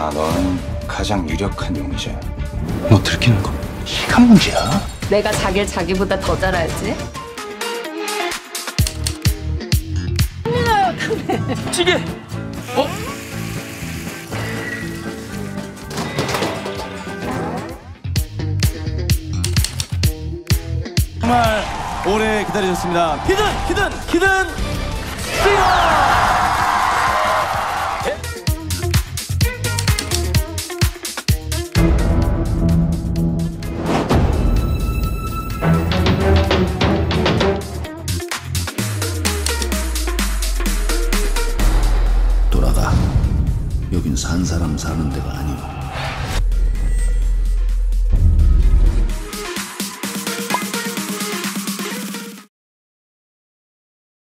아, 넌 가장 유력한 용의자야. 너 들키는 거 시간 문제야. 내가 자기를 자기보다 더 잘 알지? 찌개. 어? 정말 오래 기다리셨습니다. 히든 히든 히든 돌아 여긴 산 사람 사는 데가 아니오.